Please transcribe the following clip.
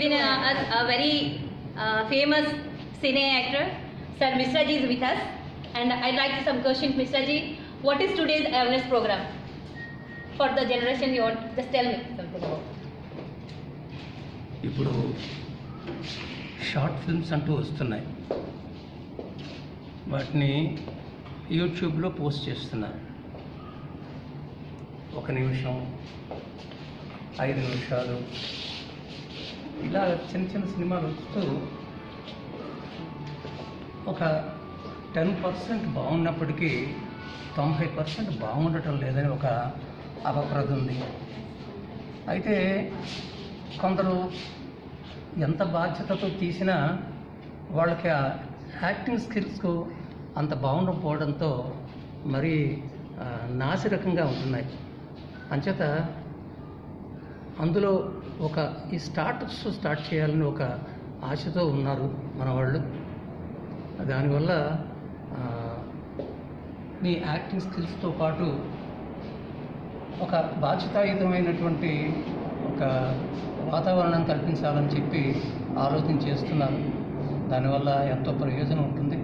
like us, a very uh, famous cine actor, Sir Mr. Ji is with us. And I'd like to some questions, Mr. Ji. What is today's awareness program? For the generation you want, just tell me something about. ఇప్పుడు short films అంటూ వస్తున్నాయి వాటిని యూట్యూబ్లో post చేస్తున్నారు ఒక నిమిషం ఐదు నిమిషాలు ఇలా చిన్న చిన్న సినిమాలు వస్తూ ఒక టెన్ పర్సెంట్ బాగున్నప్పటికీ తొంభై పర్సెంట్ బాగుండటం లేదని ఒక అపప్రద ఉంది. అయితే కొందరు ఎంత బాధ్యతతో తీసినా వాళ్ళకి ఆ యాక్టింగ్ స్కిల్స్ అంత బాగుండకపోవడంతో మరీ నాసిరకంగా ఉంటున్నాయి. అంచేత అందులో ఒక ఈ స్టార్టప్స్ స్టార్ట్ చేయాలని ఒక ఆశతో ఉన్నారు మన వాళ్ళు దానివల్ల మీ యాక్టింగ్ స్కిల్స్తో పాటు ఒక బాధ్యతాయుతమైనటువంటి ఒక వాతావరణం కల్పించాలని చెప్పి ఆలోచన చేస్తున్నారు. దానివల్ల ఎంతో ప్రయోజనం ఉంటుంది.